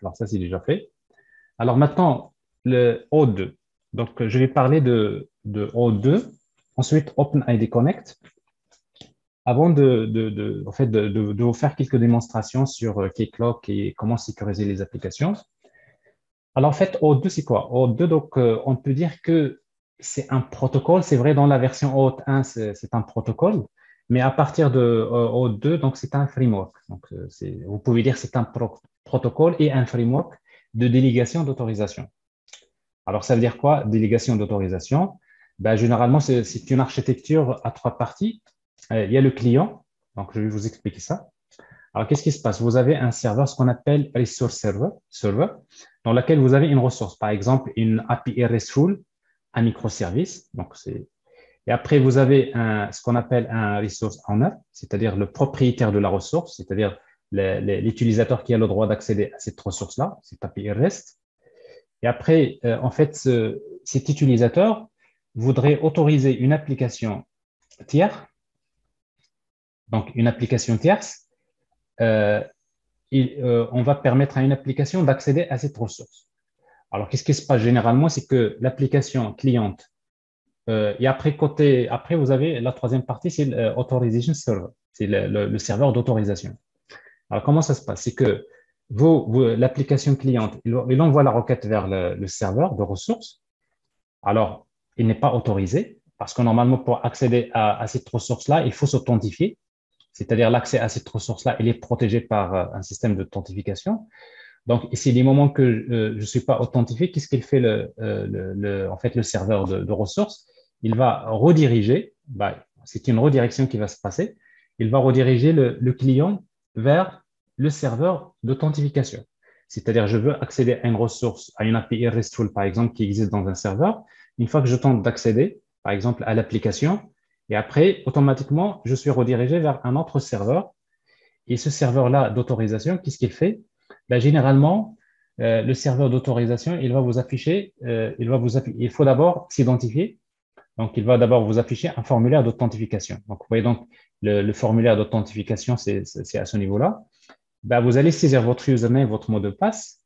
Alors ça, c'est déjà fait. Alors maintenant, le O2. Donc, je vais parler de, de O2. Ensuite, OpenID Connect. Avant de, vous faire quelques démonstrations sur euh, Keycloak et comment sécuriser les applications. Alors, en fait, O2, c'est quoi? O2, donc, euh, on peut dire que c'est un protocole. C'est vrai, dans la version o 1, c'est un protocole. Mais à partir de euh, O2, donc, c'est un framework. Donc, vous pouvez dire c'est un protocole et un framework de délégation d'autorisation. Alors, ça veut dire quoi, délégation d'autorisation? Ben, Généralement, c'est une architecture à trois parties. Euh, il y a le client, donc je vais vous expliquer ça. Alors, qu'est-ce qui se passe? Vous avez un serveur, ce qu'on appelle resource server, server, dans lequel vous avez une ressource, par exemple une API RESTful, un microservice. Donc, et après, vous avez ce qu'on appelle un resource owner, c'est-à-dire le propriétaire de la ressource, c'est-à-dire l'utilisateur qui a le droit d'accéder à cette ressource-là, cette API REST. Et après, euh, en fait, cet utilisateur voudrait autoriser une application tiers, donc une application tierce, euh, euh, on va permettre à une application d'accéder à cette ressource. Alors, qu'est-ce qui se passe généralement? C'est que l'application cliente, et après, côté, après, vous avez la troisième partie, c'est l'Authorization Server, c'est le, serveur d'autorisation. Alors, comment ça se passe? C'est que l'application cliente, il, envoie la requête vers le, serveur de ressources. Alors, il n'est pas autorisé parce que normalement, pour accéder à, cette ressource-là, il faut s'authentifier. C'est-à-dire l'accès à cette ressource-là, il est protégé par euh, un système d'authentification. Donc, ici, les moments que euh, je ne suis pas authentifié, qu'est-ce qu'il fait le, euh, serveur de, ressources? Il va rediriger, bah, c'est une redirection qui va se passer, il va rediriger le client vers le serveur d'authentification. C'est-à-dire, je veux accéder à une ressource, à une API RESTful, par exemple, qui existe dans un serveur. Une fois que je tente d'accéder, par exemple, à l'application, et après, automatiquement, je suis redirigé vers un autre serveur. Et ce serveur-là d'autorisation, qu'est-ce qu'il fait? Ben, Généralement, euh, le serveur d'autorisation, il va vous afficher, euh, il va vous il faut d'abord s'identifier. Donc, il va d'abord vous afficher un formulaire d'authentification. Donc, vous voyez donc le, formulaire d'authentification, c'est à ce niveau-là. Ben, vous allez saisir votre username, votre mot de passe.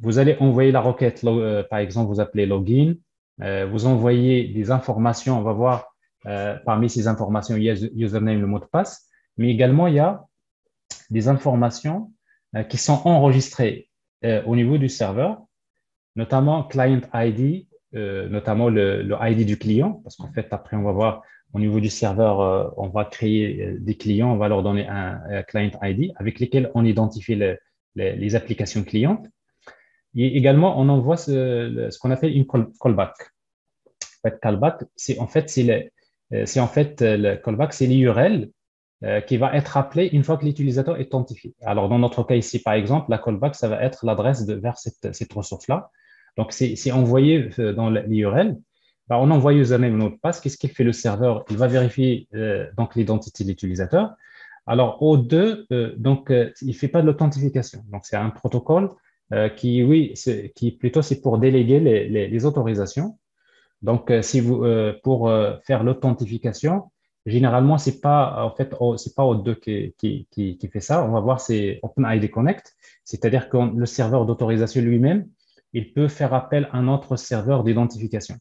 Vous allez envoyer la requête, euh, par exemple, vous appelez login. Euh, vous envoyez des informations. On va voir euh, parmi ces informations, il y a username, le mot de passe, mais également il y a des informations qui sont enregistrées au niveau du serveur, notamment client ID, notamment le, le, ID du client, parce qu'en fait, après, on va voir au niveau du serveur, euh, on va créer euh, des clients, on va leur donner un, client ID avec lesquels on identifie les applications clientes. Et également, on envoie ce, qu'on appelle une callback. Callback, c'est en fait, c'est euh, en fait le callback, c'est l'URL qui va être appelé une fois que l'utilisateur est identifié. Alors, dans notre cas ici, par exemple, la callback, ça va être l'adresse vers cette, cette ressource-là. Donc, c'est envoyé dans l'URL. Bah, on envoie username et mot de passe. Qu'est-ce qu'il fait le serveur? Il va vérifier euh, l'identité de l'utilisateur. Alors, O2, euh, donc, euh, il ne fait pas de l'authentification. Donc, c'est un protocole qui, oui, qui plutôt c'est pour déléguer les, autorisations. Donc, si vous, pour faire l'authentification, généralement, c'est pas, en fait, pas O2 qui, qui, qui, fait ça. On va voir, c'est OpenID Connect. C'est-à-dire que le serveur d'autorisation lui-même, il peut faire appel à un autre serveur d'identification.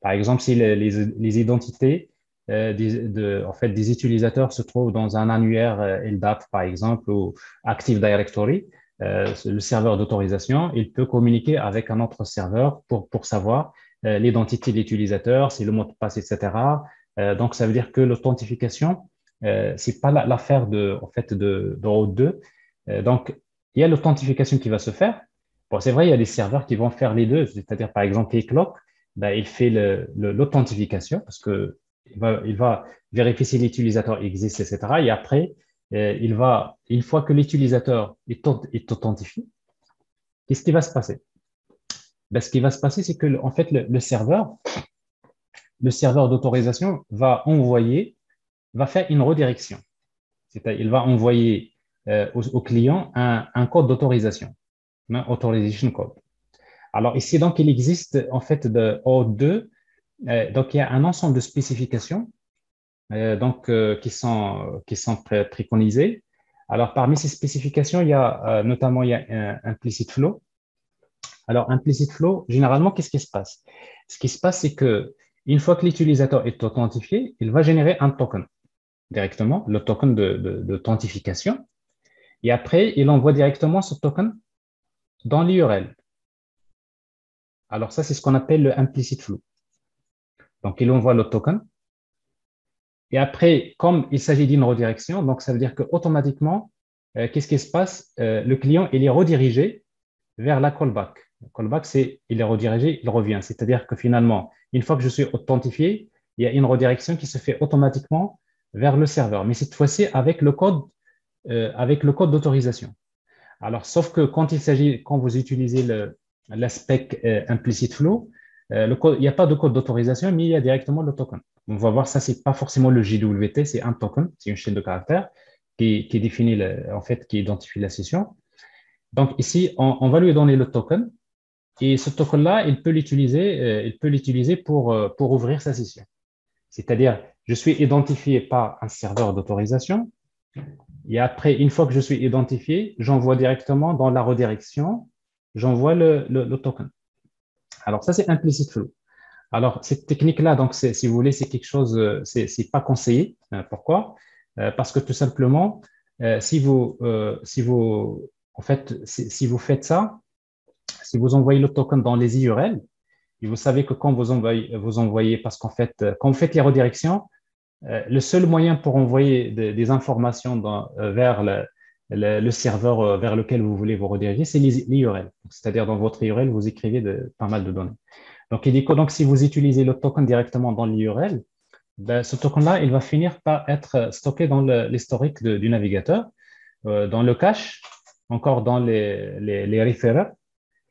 Par exemple, si les, identités euh, des, de, en fait, des utilisateurs se trouvent dans un annuaire euh, LDAP, par exemple, ou Active Directory, euh, le serveur d'autorisation, il peut communiquer avec un autre serveur pour, savoir l'identité de l'utilisateur, c'est le mot de passe, etc. donc, ça veut dire que l'authentification, euh, c'est pas l'affaire de, en fait, de, de Route 2. donc, il y a l'authentification qui va se faire. Bon, c'est vrai, il y a des serveurs qui vont faire les deux, c'est-à-dire, par exemple, Keycloak, ben, il fait l'authentification parce que il va, il va vérifier si l'utilisateur existe, etc. Et après, euh, il va, une fois que l'utilisateur est, est, authentifié, qu'est-ce qui va se passer? Ben, Ce qui va se passer, c'est que en fait, le, serveur, le serveur d'autorisation va envoyer, va faire une redirection. C'est-à-dire, il va envoyer euh, au, client un, un code d'autorisation, authorization code. Alors ici, donc, il existe en fait de O2, euh, donc il y a un ensemble de spécifications euh, donc, euh, qui sont, qui sont préconisées. Alors parmi ces spécifications, il y a notamment il y a implicit flow. Alors, implicit flow, généralement, qu'est-ce qui se passe? Ce qui se passe, c'est que une fois que l'utilisateur est authentifié, il va générer un token directement, le token d'authentification. Et après, il envoie directement ce token dans l'URL. Alors ça, c'est ce qu'on appelle le implicit flow. Donc, il envoie le token. Et après, comme il s'agit d'une redirection, donc ça veut dire qu'automatiquement, euh, qu'est-ce qui se passe? Euh, Le client, il est redirigé vers la callback. Le callback, c'est il est redirigé, il revient. C'est-à-dire que finalement, une fois que je suis authentifié, il y a une redirection qui se fait automatiquement vers le serveur, mais cette fois-ci avec le code, euh, avec le code d'autorisation. Alors, sauf que quand il s'agit, quand vous utilisez l'aspect euh, implicit flow, euh, le il n'y a pas de code d'autorisation, mais il y a directement le token. On va voir ça, c'est pas forcément le JWT, c'est un token, c'est une chaîne de caractères qui, définit, en fait, qui identifie la session. Donc ici, on, on, va lui donner le token et ce token-là, il peut l'utiliser, euh, il peut l'utiliser pour, euh, pour ouvrir sa session. C'est-à-dire, je suis identifié par un serveur d'autorisation. Et après, une fois que je suis identifié, j'envoie directement dans la redirection, j'envoie le, token. Alors, ça, c'est implicit flow. Alors, cette technique-là, donc, si vous voulez, c'est quelque chose, euh, c'est pas conseillé. Pourquoi? Parce que tout simplement, si vous, si vous, en fait, si vous faites ça, si vous envoyez le token dans les URL, vous savez que quand vous envoyez, vous envoyez parce qu'en fait, euh, quand vous faites les redirections, euh, le seul moyen pour envoyer des, informations euh, vers le, serveur vers lequel vous voulez vous rediriger, c'est l'URL. C'est-à-dire dans votre URL, vous écrivez pas mal de données. Donc, il dit que donc, si vous utilisez le token directement dans l'URL, ben, ce token-là, il va finir par être stocké dans l'historique du navigateur, dans le cache, encore dans les, les, les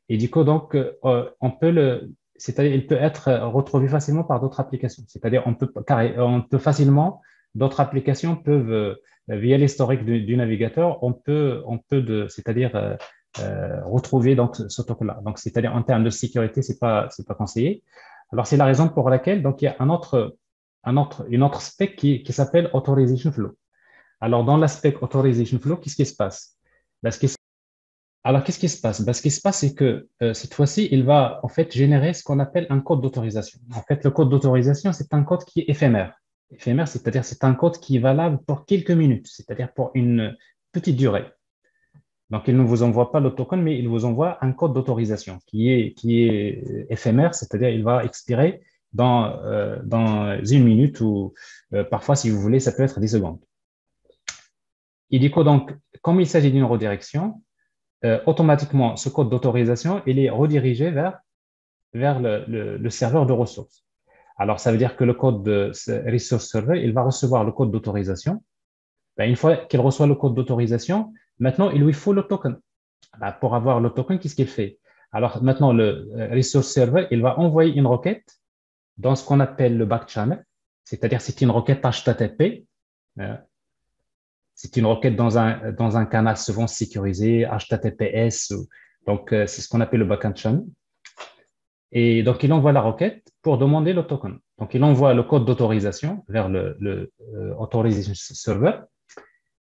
et du coup, donc, euh, on peut le, c'est-à-dire, il peut être retrouvé facilement par d'autres applications. C'est-à-dire, on peut, facilement, d'autres applications peuvent, euh, via l'historique du, navigateur, on peut, on peut c'est-à-dire, euh, euh, retrouver donc ce token-là. Donc, c'est-à-dire, en termes de sécurité, c'est pas, c'est pas conseillé. Alors, c'est la raison pour laquelle, donc, il y a un autre, un autre, une autre spec qui, s'appelle Authorization Flow. Alors, dans l'aspect Authorization Flow, qu'est-ce qui se passe? Qui alors, qu'est-ce qui se passe? Ben, Ce qui se passe, c'est que euh, cette fois-ci, il va en fait générer ce qu'on appelle un code d'autorisation. En fait, le code d'autorisation, c'est un code qui est éphémère. Éphémère, c'est-à-dire c'est un code qui est valable pour quelques minutes, c'est-à-dire pour une petite durée. Donc, il ne vous envoie pas token, mais il vous envoie un code d'autorisation qui est, éphémère, c'est-à-dire il va expirer dans, euh, une minute ou euh, parfois, si vous voulez, ça peut être 10 secondes. Il dit quoi donc, comme il s'agit d'une redirection, euh, automatiquement, ce code d'autorisation, il est redirigé vers, vers le, le, serveur de ressources. Alors, ça veut dire que le code de resource server, il va recevoir le code d'autorisation. Ben, une fois qu'il reçoit le code d'autorisation, maintenant, il lui faut le token. Ben, pour avoir le token, qu'est-ce qu'il fait? Alors, maintenant, le euh, resource server, il va envoyer une requête dans ce qu'on appelle le back channel, c'est-à-dire c'est une requête HTTP. C'est une requête dans un, dans un canal souvent sécurisé, HTTPS. Donc, euh, c'est ce qu'on appelle le backend channel. Et donc, il envoie la requête pour demander le token. Donc, il envoie le code d'autorisation vers le, le euh, authorization server.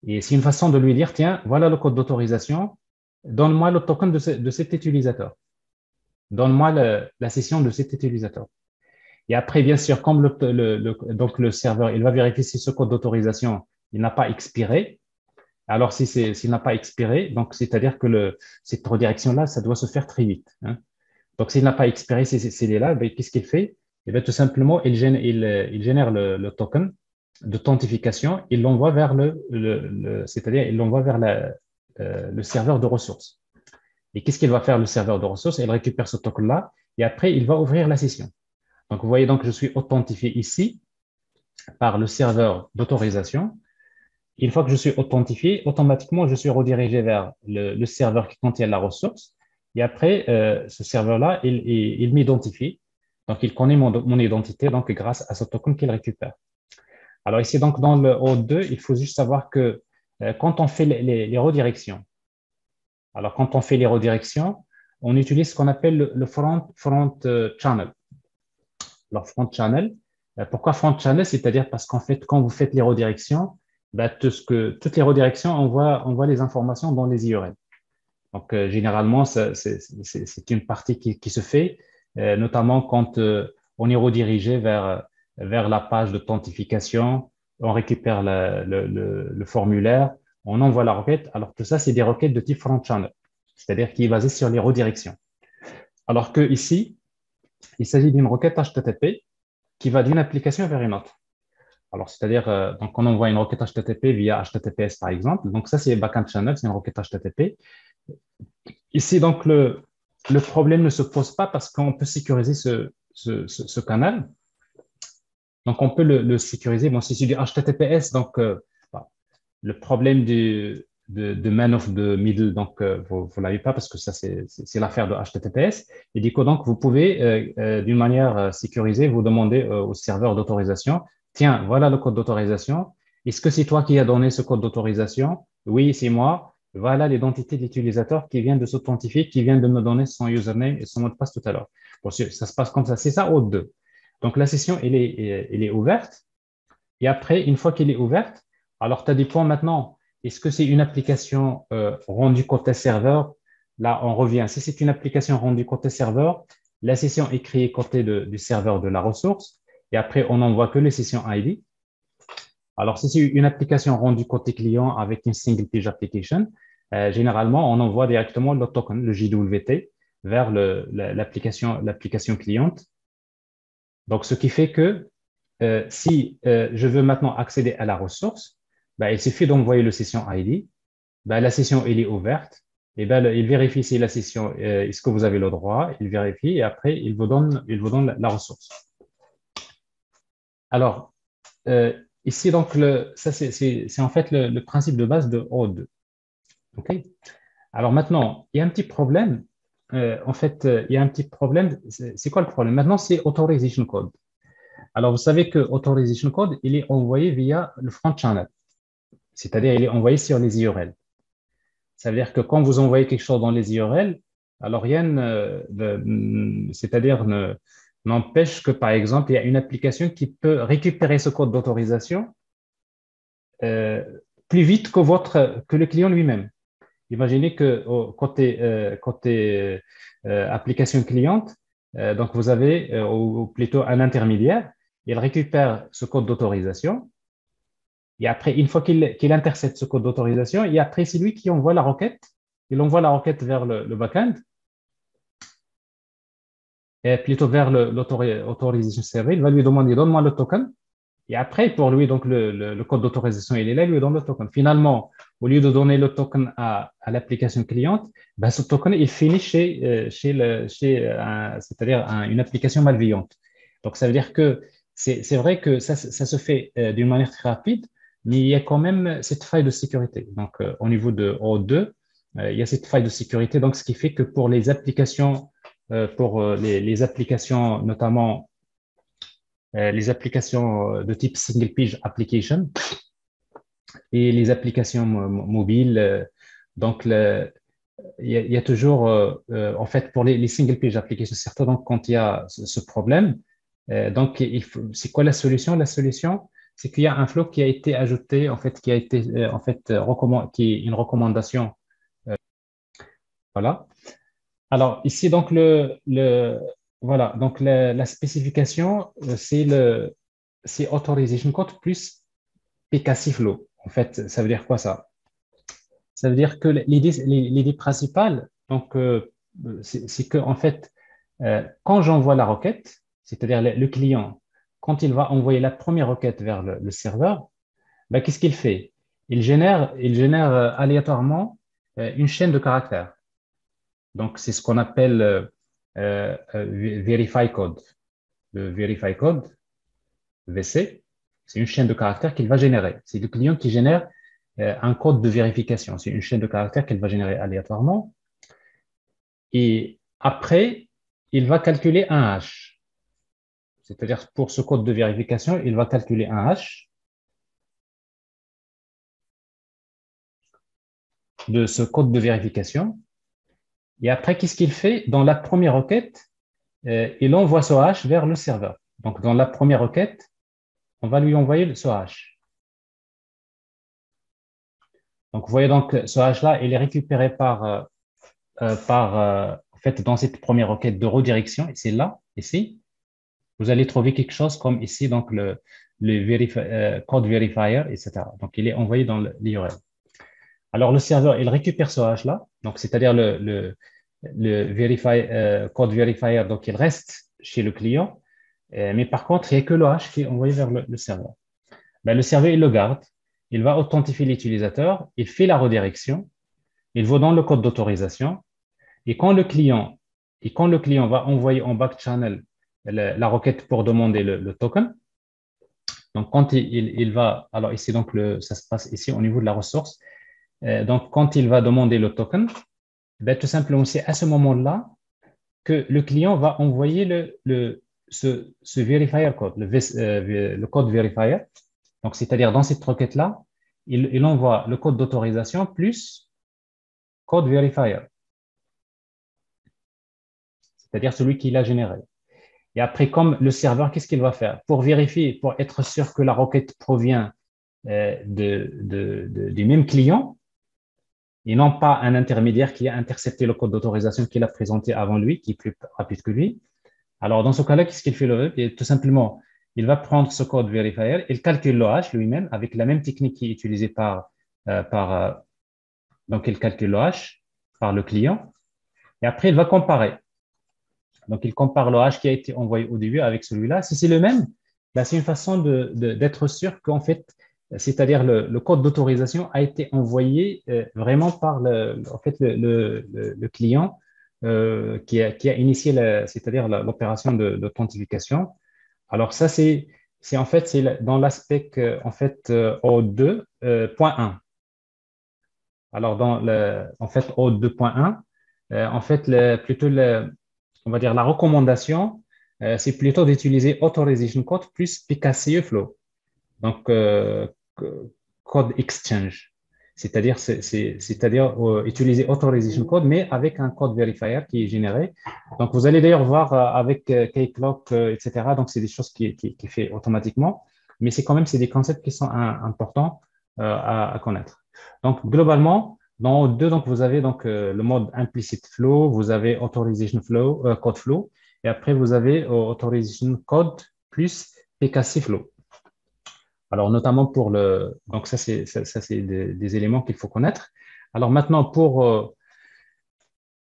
Et c'est une façon de lui dire, tiens, voilà le code d'autorisation, donne-moi le token de, cet utilisateur. Donne-moi la session de cet utilisateur. Et après, bien sûr, comme le, le, donc le serveur, il va vérifier si ce code d'autorisation il n'a pas expiré. Alors, s'il n'a pas expiré, c'est-à-dire que cette redirection-là, ça doit se faire très vite. Hein. Donc, s'il n'a pas expiré ces, délais-là, ben, qu'est-ce qu'il fait? Eh bien, Tout simplement, il génère, le, token d'authentification, il l'envoie vers euh, le serveur de ressources. Et qu'est-ce qu'il va faire le serveur de ressources? Il récupère ce token-là et après, il va ouvrir la session. Donc, vous voyez donc, je suis authentifié ici par le serveur d'autorisation une fois que je suis authentifié, automatiquement, je suis redirigé vers le, serveur qui contient la ressource. Et après, euh, ce serveur-là, il, m'identifie. Donc, il connaît mon, identité donc grâce à ce token qu'il récupère. Alors ici, donc, dans le O2, il faut juste savoir que euh, quand on fait les, redirections, alors quand on fait les redirections, on utilise ce qu'on appelle le, front, front euh, channel. Alors, front channel, pourquoi front channel? C'est-à-dire parce qu'en fait, quand vous faites les redirections, bah, tout ce que, toutes les redirections envoient, envoient les informations dans les URL. Donc, généralement, c'est une partie qui, se fait, notamment quand on est redirigé vers, vers la page d'authentification, on récupère le, formulaire, on envoie la requête. Alors, tout ça, c'est des requêtes de type front channel, c'est-à-dire qui est basée sur les redirections. Alors que ici, il s'agit d'une requête HTTP qui va d'une application vers une autre. Alors, c'est-à-dire, euh, donc, on envoie une requête HTTP via HTTPS, par exemple. Donc, ça, c'est backend channel, c'est une requête HTTP. Ici, donc, le, le problème ne se pose pas parce qu'on peut sécuriser ce, ce, canal. Donc, on peut le, sécuriser. Bon, c'est du HTTPS, donc, euh, bah, le problème du, de, man of the middle, donc euh, vous ne l'avez pas parce que ça, c'est l'affaire de HTTPS. Et du coup, donc, vous pouvez, euh, d'une manière sécurisée, vous demander au serveur d'autorisation, tiens, voilà le code d'autorisation. Est-ce que c'est toi qui as donné ce code d'autorisation? Oui, c'est moi. Voilà l'identité de l'utilisateur qui vient de s'authentifier, qui vient de me donner son username et son mot de passe tout à l'heure. ça se passe comme ça. C'est ça, au 2. Donc, la session, elle est, elle est ouverte. Et après, une fois qu'elle est ouverte, alors tu as des points maintenant est-ce que c'est une application euh, rendue côté serveur? Là, on revient. Si c'est une application rendue côté serveur, la session est créée côté du serveur de la ressource et après, on n'envoie que les sessions ID. Alors, si c'est une application rendue côté client avec une single page application, euh, généralement, on envoie directement le token, le JWT, vers l'application cliente. Donc, ce qui fait que euh, si je veux maintenant accéder à la ressource, bah, il suffit d'envoyer le session ID. Bah, la session, est ouverte. Et ben, il vérifie si la session, euh, est-ce que vous avez le droit, il vérifie et après, il vous donne, il vous donne la, ressource. Alors, euh, ici, donc, le, ça, c'est en fait le, principe de base de O2. OK? Alors maintenant, il y a un petit problème. Euh, en fait, il y a un petit problème. C'est quoi le problème? Maintenant, c'est Authorization Code. Alors, vous savez que Authorization Code, il est envoyé via le front channel c'est-à-dire il est envoyé sur les URL. Ça veut dire que quand vous envoyez quelque chose dans les URL, alors rien, c'est-à-dire n'empêche que, par exemple, il y a une application qui peut récupérer ce code d'autorisation euh, plus vite que, votre, que le client lui-même. Imaginez que côté, euh, côté euh, application cliente, donc vous avez, ou plutôt un intermédiaire, il récupère ce code d'autorisation et après, une fois qu'il intercepte ce code d'autorisation, et après, c'est lui qui envoie la requête. Il envoie la requête vers le, le backend, et plutôt vers l'autorisation server. Il va lui demander donne-moi le token. Et après, pour lui, donc le, code d'autorisation, il est là, il lui donne le token. Finalement, au lieu de donner le token à, l'application cliente, ben, ce token, il finit chez, euh, chez, le, chez c'est-à-dire une application malveillante. Donc, ça veut dire que c'est vrai que ça, ça se fait euh, d'une manière très rapide, mais il y a quand même cette faille de sécurité. Donc, euh, au niveau de O2, euh, il y a cette faille de sécurité. Donc, ce qui fait que pour les applications, euh, pour les, applications, notamment les applications de type single page application et les applications mobiles, donc il, y a, toujours, en fait, pour les, single page applications, certains, donc quand il y a ce, problème, donc c'est quoi la solution? La solution, c'est qu'il y a un flow qui a été ajouté, en fait, qui a été, euh, en fait, euh, qui est une recommandation. Euh, voilà. Alors, ici, donc, le, le voilà, donc la, spécification, c'est le, c'est authorization code plus PKC flow. En fait, ça veut dire quoi ça? Ça veut dire que l'idée principale, donc, c'est que, en fait, quand j'envoie la requête, c'est-à-dire le client quand il va envoyer la première requête vers le, serveur, ben, qu'est-ce qu'il fait? Il génère, il génère euh, aléatoirement euh, une chaîne de caractères. Donc, c'est ce qu'on appelle euh, Verify Code. Le Verify Code, VC, c'est une chaîne de caractères qu'il va générer. C'est le client qui génère un code de vérification. C'est une chaîne de caractères qu'il va générer aléatoirement. Et après, il va calculer un hash. C'est-à-dire, pour ce code de vérification, il va calculer un hash de ce code de vérification. Et après, qu'est-ce qu'il fait? Dans la première requête, euh, il envoie ce hash vers le serveur. Donc, dans la première requête, on va lui envoyer ce hash. Donc, vous voyez donc ce hash-là, il est récupéré par, euh, par, en fait, dans cette première requête de redirection, et c'est là, ici, vous allez trouver quelque chose comme ici, donc le, le code verifier, etc. Donc, il est envoyé dans l'URL. Alors, le serveur, il récupère ce hash-là, donc c'est-à-dire le, le code verifier, donc il reste chez le client, mais par contre, il n'y a que le hash qui est envoyé vers le, serveur. Ben, le serveur, il le garde, il va authentifier l'utilisateur, il fait la redirection, il va dans le code d'autorisation, et quand le client, et quand le client va envoyer en back channel la, requête pour demander le, token, donc quand il, va, alors ici donc le, ça se passe ici au niveau de la ressource, euh, donc quand il va demander le token, ben, tout simplement c'est à ce moment-là que le client va envoyer le, le ce, ce verifier code, le, euh, le code verifier. Donc c'est-à-dire dans cette requête-là, il, il envoie le code d'autorisation plus code verifier c'est-à-dire celui qui l'a généré. Et après, comme le serveur, qu'est-ce qu'il va faire? Pour vérifier, pour être sûr que la requête provient euh, de, du même client, et non pas un intermédiaire qui a intercepté le code d'autorisation qu'il a présenté avant lui, qui est plus rapide que lui. Alors, dans ce cas-là, qu'est-ce qu'il fait le et Tout simplement, il va prendre ce code verifier, il calcule l'OH lui-même avec la même technique qui est utilisée par, euh, euh, donc il calcule l'OH par le client, et après, il va comparer. Donc, il compare l'OH qui a été envoyé au début avec celui-là. Si c'est le même, ben, c'est une façon d'être sûr qu'en fait, c'est-à-dire le, code d'autorisation a été envoyé euh, vraiment par le, client euh, qui, a, qui, a, initié c'est-à-dire l'opération d'authentification. Alors ça, c'est en fait dans l'aspect en fait O2.1. Euh, Alors dans le, en fait O2.1, en fait plutôt on va dire la recommandation, c'est plutôt d'utiliser Authorization Code plus PKCE Flow. Donc, Code Exchange. C'est-à-dire, euh, utiliser Authorization Code, mais avec un code verifier qui est généré. Donc, vous allez d'ailleurs voir avec Keycloak, etc. Donc, c'est des choses qui, qui, qui fait automatiquement, mais c'est quand même c'est des concepts qui sont importants à, connaître. Donc, globalement, dans O2, donc, vous avez donc, euh, le mode implicit flow, vous avez authorization flow, euh, code flow, et après, vous avez euh, authorization code plus PKC flow. Alors, notamment pour le. Donc, ça, c'est ça, c'est des, éléments qu'il faut connaître. Alors, maintenant, pour.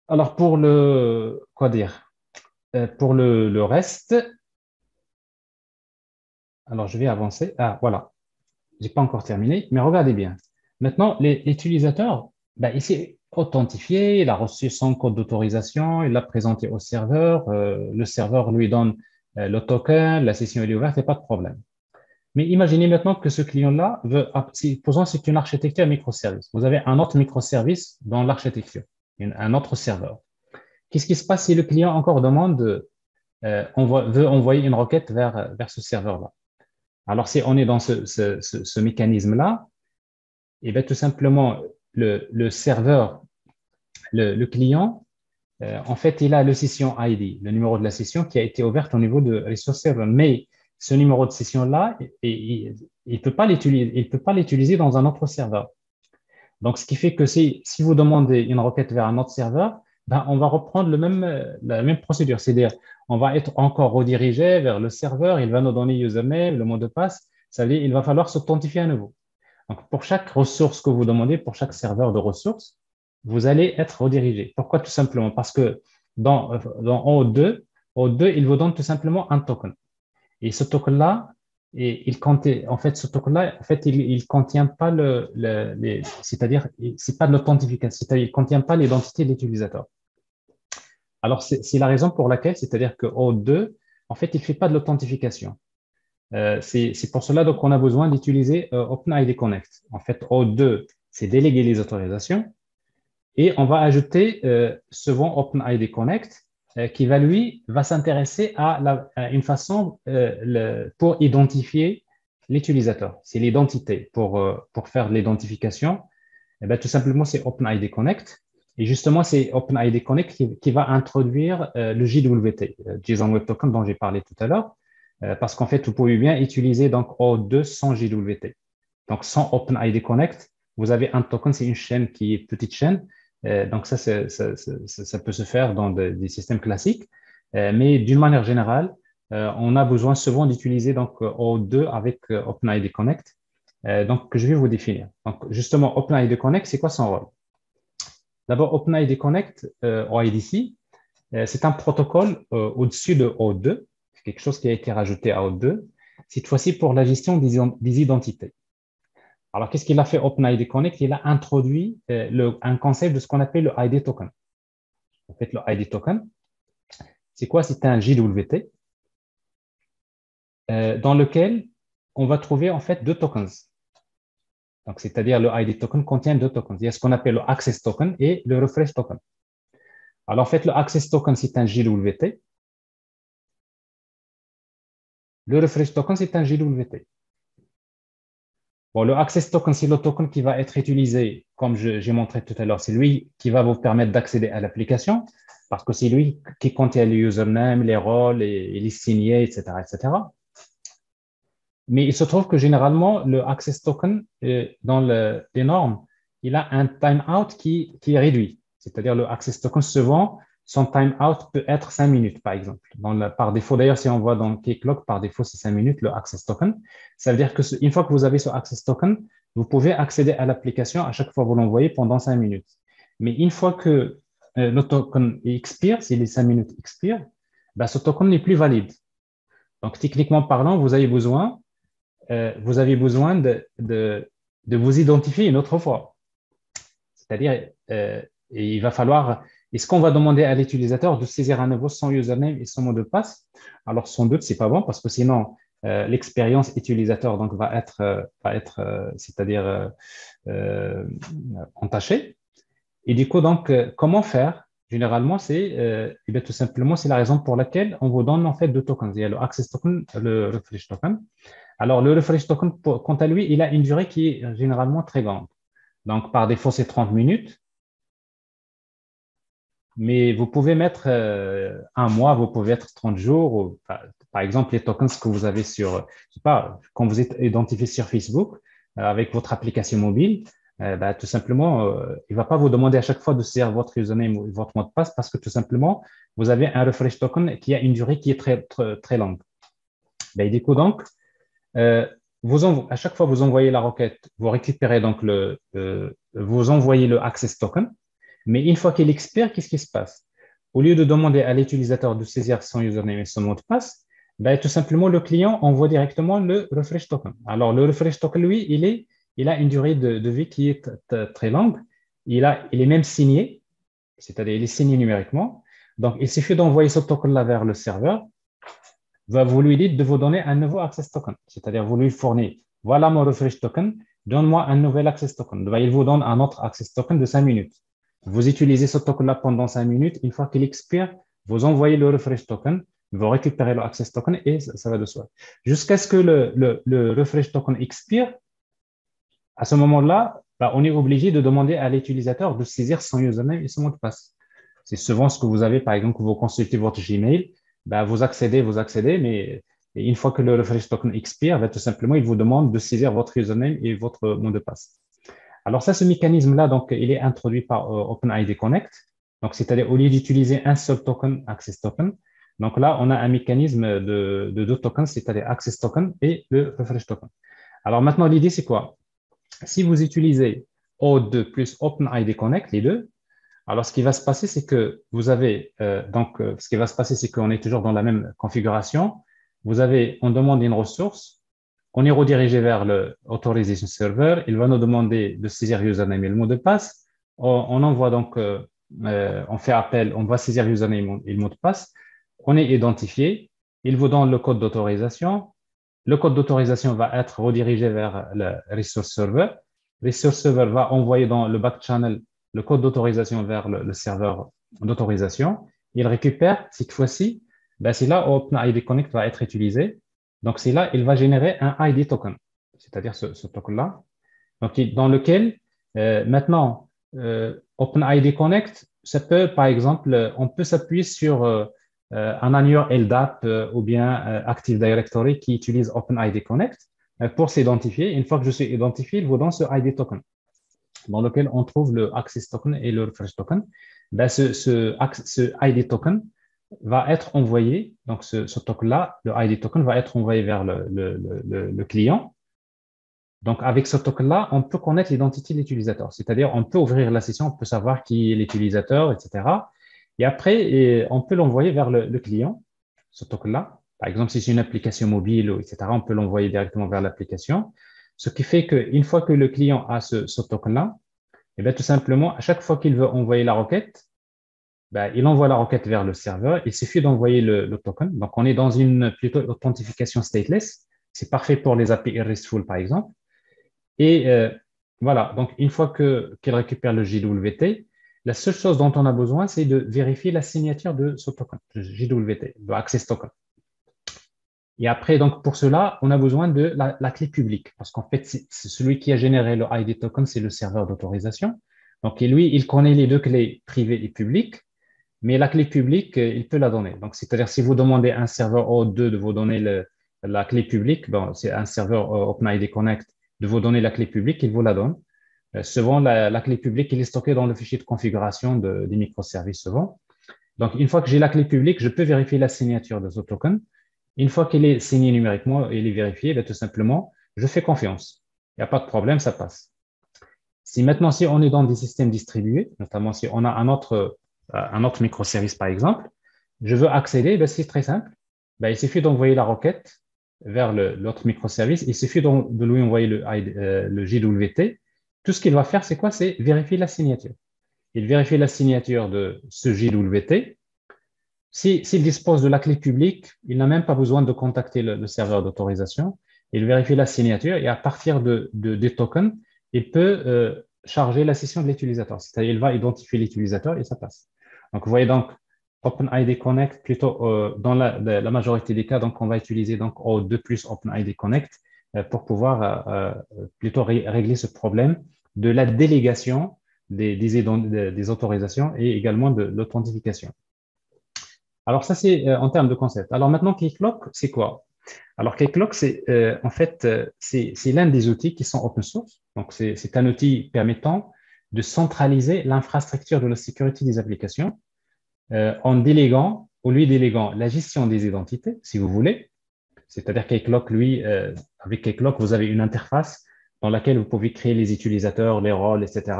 alors, pour le. Quoi dire Pour le, reste. Alors, je vais avancer. Ah, voilà. Je n'ai pas encore terminé, mais regardez bien. Maintenant, les utilisateurs ben, il s'est authentifié, il a reçu son code d'autorisation, il l'a présenté au serveur, euh, le serveur lui donne euh, le token, la session est ouverte, il n'y a pas de problème. Mais imaginez maintenant que ce client-là veut, posons c'est une architecture microservice. Vous avez un autre microservice dans l'architecture, un autre serveur. Qu'est-ce qui se passe si le client encore demande, euh, veut envoyer une requête vers, vers ce serveur-là? Alors, si on est dans ce, ce, ce, mécanisme-là, et eh bien tout simplement, le, serveur, le, client, euh, en fait, il a le session ID, le numéro de la session qui a été ouverte au niveau de Resource Server. Mais ce numéro de session-là, il ne peut pas l'utiliser dans un autre serveur. Donc, ce qui fait que si, si vous demandez une requête vers un autre serveur, ben, on va reprendre le même, la même procédure. C'est-à-dire, on va être encore redirigé vers le serveur, il va nous donner username, le mot de passe. Ça veut dire il va falloir s'authentifier à nouveau. Donc, pour chaque ressource que vous demandez, pour chaque serveur de ressources, vous allez être redirigé. Pourquoi? Tout simplement Parce que dans, dans O2, O2, il vous donne tout simplement un token. Et ce token-là, il contient, en fait, ce token-là, en fait, il, il contient pas le, c'est-à-dire, c'est pas l'authentification, c'est-à-dire, il contient pas l'identité de l'utilisateur. Alors, c'est la raison pour laquelle, c'est-à-dire que O2, en fait, il fait pas de l'authentification. Euh, c'est pour cela qu'on a besoin d'utiliser euh, OpenID Connect. En fait, O2, c'est déléguer les autorisations. Et on va ajouter euh, souvent OpenID Connect qui va lui va s'intéresser à, une façon pour identifier l'utilisateur. C'est l'identité pour, pour faire l'identification. Eh bien, tout simplement, c'est OpenID Connect. Et justement, c'est OpenID Connect qui, va introduire le JWT, JSON Web Token dont j'ai parlé tout à l'heure. Euh, parce qu'en fait, vous pouvez bien utiliser donc O2 sans JWT. Donc, sans OpenID Connect, vous avez un token, c'est une chaîne qui est petite chaîne. Donc, ça, ça, peut se faire dans des, systèmes classiques. mais d'une manière générale, on a besoin souvent d'utiliser donc O2 avec OpenID Connect. donc, je vais vous définir. Donc, justement, OpenID Connect, c'est quoi son rôle? D'abord, OpenID Connect, OIDC, c'est un protocole au-dessus de O2, quelque chose qui a été rajouté à O2, cette fois-ci pour la gestion des identités. Alors, qu'est-ce qu'il a fait OpenID Connect? Il a introduit euh, un concept de ce qu'on appelle le ID token. En fait, le ID token, c'est quoi? C'est un JWT euh, dans lequel on va trouver en fait deux tokens. Donc, c'est-à-dire le ID token contient deux tokens. Il y a ce qu'on appelle le access token et le refresh token. Alors, en fait, le access token, c'est un JWT. Le refresh token, c'est un JWT. Bon, le access token, c'est le token qui va être utilisé, comme j'ai montré tout à l'heure. C'est lui qui va vous permettre d'accéder à l'application parce que c'est lui qui contient les usernames, les rôles, les signés, etc., etc. Mais il se trouve que généralement, le access token, euh, dans les normes, il a un timeout qui, qui est réduit. C'est-à-dire le access token se vend son time out peut être 5 minutes, par exemple. par défaut, d'ailleurs, si on voit dans Keycloak, par défaut, c'est 5 minutes le access token. Ça veut dire que une fois que vous avez ce access token, vous pouvez accéder à l'application à chaque fois que vous l'envoyez pendant 5 minutes. Mais une fois que euh, le token expire, si les 5 minutes expirent, ben, ce token n'est plus valide. Donc, techniquement parlant, vous avez besoin, euh, vous avez besoin de, de, de, vous identifier une autre fois. C'est-à-dire, euh, il va falloir est-ce qu'on va demander à l'utilisateur de saisir à nouveau son username et son mot de passe? Alors, sans doute, c'est pas bon parce que sinon, euh, l'expérience utilisateur donc, va être, euh, va être euh, c'est-à-dire entachée. Et du coup, donc, comment faire? Généralement, c'est eh tout simplement, c'est la raison pour laquelle on vous donne en fait deux tokens. Il y a le access token, le refresh token. Alors, le refresh token, quant à lui, il a une durée qui est généralement très grande. Donc, par défaut, c'est 30 minutes mais vous pouvez mettre euh, un mois, vous pouvez mettre 30 jours. par, exemple, les tokens que vous avez sur, je sais pas, quand vous êtes identifié sur Facebook euh, avec votre application mobile, euh, bah, tout simplement, il ne va pas vous demander à chaque fois de saisir votre username ou votre mot de passe parce que tout simplement, vous avez un refresh token qui a une durée qui est très, très, longue. Bah, du coup, donc, à chaque fois que vous envoyez la requête, vous récupérez donc le, vous envoyez le access token mais une fois qu'il expire, qu'est-ce qui se passe? Au lieu de demander à l'utilisateur de saisir son username et son mot de passe, ben, tout simplement, le client envoie directement le refresh token. Alors, le refresh token, lui, il, a une durée de, vie qui est très longue. Il, est même signé, c'est-à-dire il est signé numériquement. Donc, il suffit d'envoyer ce token-là vers le serveur. Vous lui dites de vous donner un nouveau access token, c'est-à-dire vous lui fournissez, voilà mon refresh token, donne-moi un nouvel access token. Ben, il vous donne un autre access token de 5 minutes. Vous utilisez ce token-là pendant 5 minutes. Une fois qu'il expire, vous envoyez le refresh token, vous récupérez le access token et ça, va de soi. Jusqu'à ce que le, refresh token expire, à ce moment-là, bah, on est obligé de demander à l'utilisateur de saisir son username et son mot de passe. C'est souvent ce que vous avez, par exemple, vous consultez votre Gmail, bah, vous accédez, vous accédez, mais une fois que le refresh token expire, bah, tout simplement, il vous demande de saisir votre username et votre mot de passe. Alors ça, ce mécanisme-là, donc, il est introduit par euh, OpenID Connect. Donc, c'est-à-dire au lieu d'utiliser un seul token, Access Token, donc là, on a un mécanisme de, deux tokens, c'est-à-dire Access Token et le Refresh Token. Alors maintenant, l'idée, c'est quoi? Si vous utilisez O2 plus OpenID Connect, les deux, alors ce qui va se passer, c'est que vous avez, euh, donc, euh, ce qui va se passer, c'est qu'on est toujours dans la même configuration. Vous avez, on demande une ressource, on est redirigé vers le Server. Il va nous demander de saisir username et le mot de passe. On, envoie donc, euh, euh, on fait appel, on va saisir username et le mot de passe. On est identifié. Il vous donne le code d'autorisation. Le code d'autorisation va être redirigé vers le Resource Server. Resource Server va envoyer dans le back channel le code d'autorisation vers le, serveur d'autorisation. Il récupère cette fois-ci, ben c'est là où OpenID Connect va être utilisé donc, c'est là, il va générer un ID token, c'est-à-dire ce, token-là, dans lequel, euh, maintenant, euh, OpenID Connect, ça peut, par exemple, on peut s'appuyer sur euh, un annuaire LDAP ou bien Active Directory qui utilise OpenID Connect pour s'identifier. Une fois que je suis identifié, il vous donne ce ID token. dans lequel on trouve le access token et le refresh token. Ben, ce, ID token va être envoyé, donc ce, token-là, le ID token va être envoyé vers le, le, le, client. Donc, avec ce token-là, on peut connaître l'identité de l'utilisateur. C'est-à-dire, on peut ouvrir la session, on peut savoir qui est l'utilisateur, etc. Et après, on peut l'envoyer vers le, client, ce token-là. Par exemple, si c'est une application mobile, etc., on peut l'envoyer directement vers l'application. Ce qui fait qu'une fois que le client a ce, ce token-là, eh tout simplement, à chaque fois qu'il veut envoyer la requête, ben, il envoie la requête vers le serveur. Il suffit d'envoyer le, token. Donc, on est dans une plutôt authentification stateless. C'est parfait pour les API RESTful, par exemple. Et euh, voilà, donc une fois qu'il récupère le JWT, la seule chose dont on a besoin, c'est de vérifier la signature de ce token, le JWT, le Access Token. Et après, donc, pour cela, on a besoin de la, clé publique, parce qu'en fait, c'est celui qui a généré le ID token, c'est le serveur d'autorisation. Donc, lui, il connaît les deux clés privées et publiques, mais la clé publique, euh, il peut la donner. Donc, c'est-à-dire, si vous demandez à un serveur O2 de vous donner la clé publique, bon, c'est un serveur euh, OpenID Connect de vous donner la clé publique, il vous la donne. Euh, souvent, la, clé publique, il est stocké dans le fichier de configuration des microservices souvent. Donc, une fois que j'ai la clé publique, je peux vérifier la signature de ce token. Une fois qu'il est signé numériquement il est vérifié, ben, tout simplement, je fais confiance. Il n'y a pas de problème, ça passe. Si maintenant, si on est dans des systèmes distribués, notamment si on a un autre, un autre microservice, par exemple, je veux accéder, ben, c'est très simple. Ben, il suffit d'envoyer la requête vers l'autre microservice. Il suffit de lui envoyer le, euh, JWT. Tout ce qu'il va faire, c'est quoi? C'est vérifier la signature. Il vérifie la signature de ce JWT s'il dispose de la clé publique, il n'a même pas besoin de contacter le, serveur d'autorisation. Il vérifie la signature et à partir de, des tokens, il peut euh, charger la session de l'utilisateur. C'est-à-dire, il va identifier l'utilisateur et ça passe. Donc, vous voyez donc, OpenID Connect, plutôt euh, dans la, majorité des cas, donc on va utiliser donc O2 plus OpenID Connect euh, pour pouvoir plutôt régler ce problème de la délégation des, autorisations et également de l'authentification. Alors ça, c'est euh, en termes de concept. Alors maintenant, Keycloak, c'est quoi? Alors Keycloak, c'est euh, en fait, euh, c'est l'un des outils qui sont open source. Donc c'est un outil permettant de centraliser l'infrastructure de la sécurité des applications en déléguant, ou lui déléguant la gestion des identités, si vous voulez. C'est-à-dire Keycloak, lui, avec Keycloak, vous avez une interface dans laquelle vous pouvez créer les utilisateurs, les rôles, etc.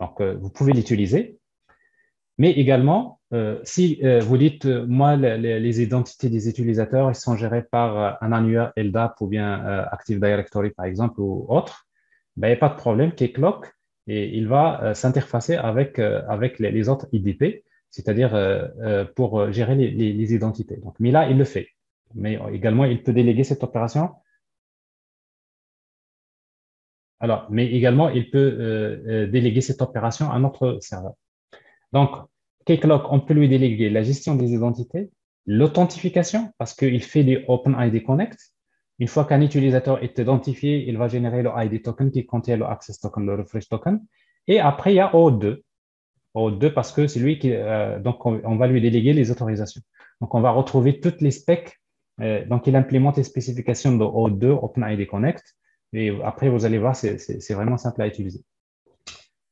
Donc, vous pouvez l'utiliser. Mais également, euh, si euh, vous dites, euh, moi, les, identités des utilisateurs, ils sont gérés par un annuaire LDAP ou bien Active Directory, par exemple, ou autre, ben, il n'y a pas de problème, Keycloak, et il va s'interfacer avec, avec les, autres IDP, c'est-à-dire pour gérer les, identités. Donc, mais là, il le fait. Mais également, il peut déléguer cette opération. Alors, mais également, il peut déléguer cette opération à notre serveur. Donc, Keycloak, on peut lui déléguer la gestion des identités, l'authentification, parce qu'il fait des OpenID Connect. Une fois qu'un utilisateur est identifié, il va générer le ID token qui contient le access token, le refresh token. Et après, il y a O2. O2 parce que c'est lui qui, euh, donc on, va lui déléguer les autorisations. Donc, on va retrouver toutes les specs. Euh, donc, il implémente les spécifications de O2, OpenID Connect. Et après, vous allez voir, c'est vraiment simple à utiliser.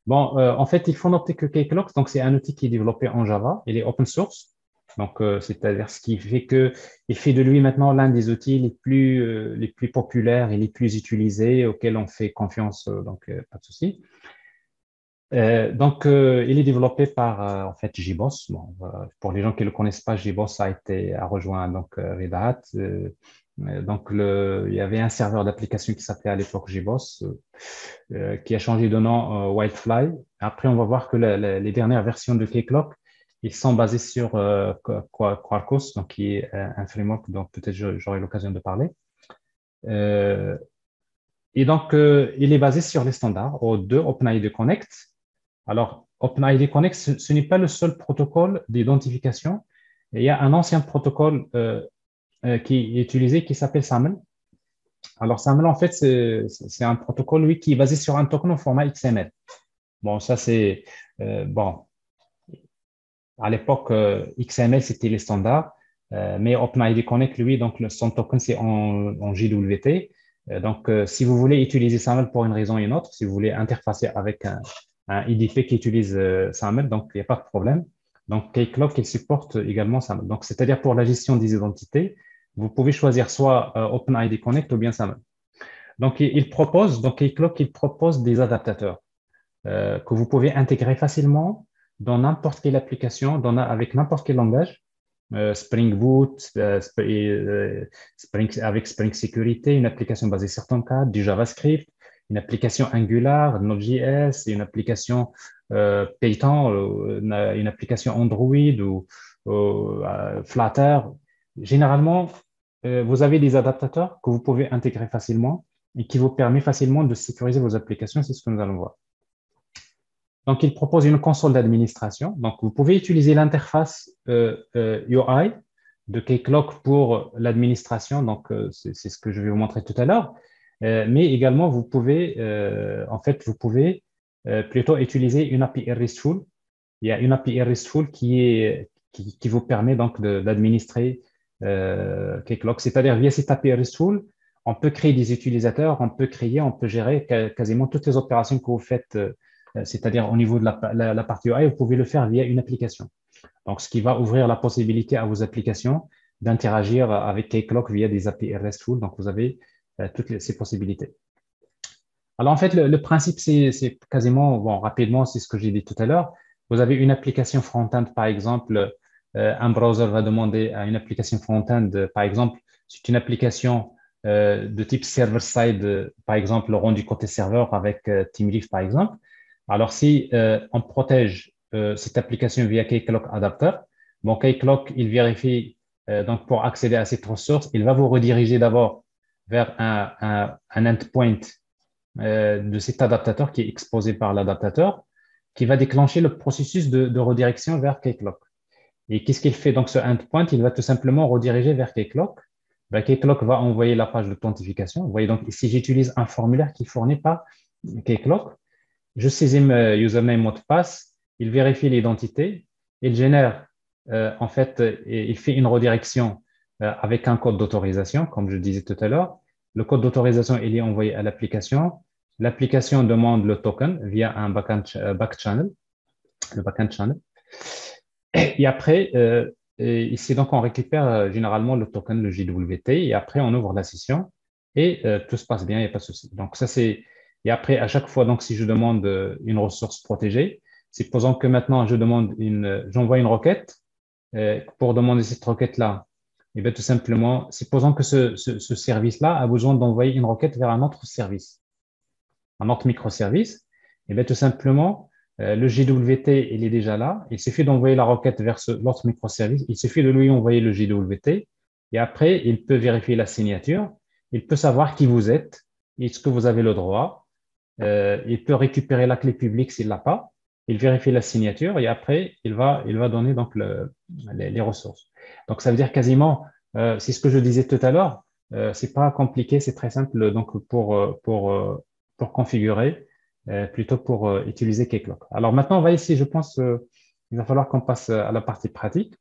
Bon, euh, en fait, il faut noter que Keycloak, donc c'est un outil qui est développé en Java, il est open source. Donc, euh, c'est-à-dire ce qui fait que il fait de lui maintenant l'un des outils les plus euh, les plus populaires et les plus utilisés auxquels on fait confiance. donc, pas de souci. donc, il est développé par en fait JBoss. Bon, pour les gens qui ne le connaissent pas, JBoss a été a rejoint donc Red Hat. Euh, donc, il y avait un serveur d'application qui s'appelait à l'époque JBoss, euh, euh, qui a changé de nom Whitefly. Après, on va voir que les dernières versions de Keycloak, ils sont basés sur Quarkus, donc qui est un framework dont peut-être j'aurai l'occasion de parler. et donc, il est basé sur les standards O2 OpenID Connect. Alors, OpenID Connect, ce, n'est pas le seul protocole d'identification. Il y a un ancien protocole euh, qui est utilisé qui s'appelle SAML. Alors, SAML, en fait, c'est un protocole, lui, qui est basé sur un token en format XML. Bon, ça, c'est, euh, bon, à l'époque, euh, XML, c'était les standards, mais OpenID Connect, lui, donc, son token, c'est en, JWT. donc, si vous voulez utiliser SAML pour une raison ou une autre, si vous voulez interfacer avec un, un IDP qui utilise SAML, donc il n'y a pas de problème. Donc, Keycloak, il supporte également SAML. Donc, c'est-à-dire pour la gestion des identités, vous pouvez choisir soit OpenID Connect ou bien SAML. Donc, il propose, donc il propose des adaptateurs que vous pouvez intégrer facilement dans n'importe quelle application, avec n'importe quel langage, euh, Spring Boot, euh, euh, Spring, avec Spring Security, une application basée sur Tomcat, du JavaScript, une application Angular, Node.js, une application Python, une, application Android ou, Flutter. Généralement, vous avez des adaptateurs que vous pouvez intégrer facilement et qui vous permet facilement de sécuriser vos applications. C'est ce que nous allons voir. Donc, il propose une console d'administration. Donc, vous pouvez utiliser l'interface euh, euh, UI de Keycloak pour l'administration. Donc, euh, c'est ce que je vais vous montrer tout à l'heure. mais également, vous pouvez, en fait, vous pouvez plutôt utiliser une API RESTful. Il y a une API RESTful qui, qui, vous permet donc d'administrer Keycloak. C'est-à-dire, via cette API RESTful, on peut créer des utilisateurs, on peut créer, on peut gérer quasiment toutes les opérations que vous faites euh, c'est-à-dire au niveau de la, partie UI, vous pouvez le faire via une application. Donc, ce qui va ouvrir la possibilité à vos applications d'interagir avec Keycloak via des API RESTful. Donc, vous avez euh, toutes ces possibilités. Alors, en fait, le, principe, c'est quasiment, bon, rapidement, c'est ce que j'ai dit tout à l'heure. Vous avez une application front-end, par exemple, euh, un browser va demander à une application front-end, par exemple, c'est une application de type server-side, par exemple, le rendu côté serveur avec TeamLeaf, par exemple. Alors, si euh, on protège euh, cette application via Keycloak Adapter, bon, Keycloak, il vérifie, euh, donc pour accéder à cette ressource, il va vous rediriger d'abord vers un, endpoint de cet adaptateur qui est exposé par l'adaptateur, qui va déclencher le processus de, redirection vers Keycloak. Et qu'est-ce qu'il fait Donc, ce endpoint, il va tout simplement rediriger vers Keycloak. Ben, Keycloak va envoyer la page d'authentification. Vous voyez, donc, si j'utilise un formulaire qui fournit par Keycloak, je saisis mon username mot de passe, il vérifie l'identité, il génère, euh, en fait, il fait une redirection euh, avec un code d'autorisation, comme je disais tout à l'heure. Le code d'autorisation, il est envoyé à l'application. L'application demande le token via un euh, back, le backend channel. Et après, ici, donc, on récupère généralement le token, le JWT, et après, on ouvre la session et tout se passe bien, il n'y a pas de souci. Donc, ça, c'est et après, à chaque fois, donc, si je demande euh, une ressource protégée, supposons que maintenant je demande une, j'envoie une requête euh, pour demander cette requête-là. Et eh bien, tout simplement, supposons que ce, ce, service-là a besoin d'envoyer une requête vers un autre service, un autre microservice. Et eh bien, tout simplement, euh, le JWT, il est déjà là. Il suffit d'envoyer la requête vers l'autre microservice. Il suffit de lui envoyer le JWT. Et après, il peut vérifier la signature. Il peut savoir qui vous êtes. Est-ce que vous avez le droit euh, il peut récupérer la clé publique s'il l'a pas. Il vérifie la signature et après, il va, il va donner donc le, les, ressources. Donc, ça veut dire quasiment, euh, c'est ce que je disais tout à l'heure, euh, c'est pas compliqué, c'est très simple donc pour, euh, pour, euh, pour configurer, plutôt pour utiliser Keycloak. Alors maintenant, on va essayer, je pense, il va falloir qu'on passe à la partie pratique.